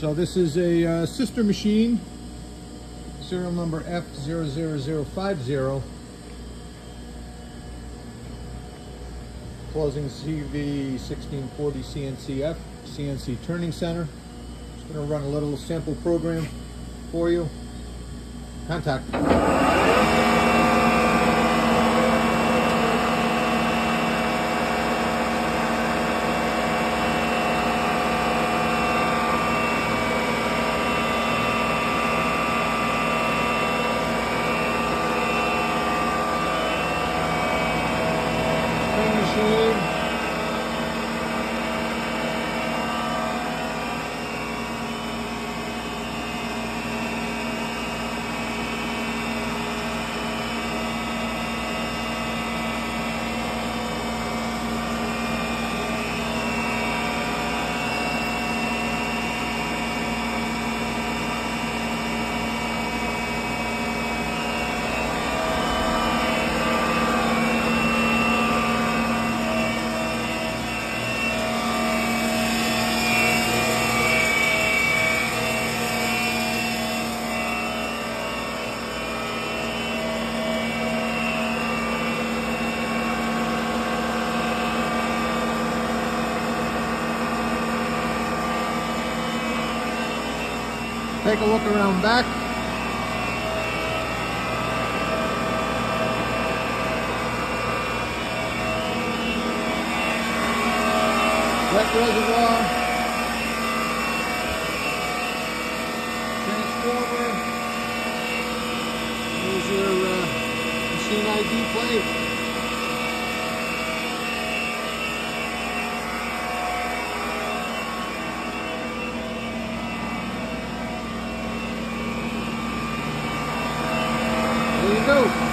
So this is a uh, sister machine, serial number F00050. Clausing CV1640 CNCF, CNC Turning Center. Just gonna run a little sample program for you. Contact. Take a look around back. Wet reservoir. Transformer. Here's your uh, machine ID plate. Go.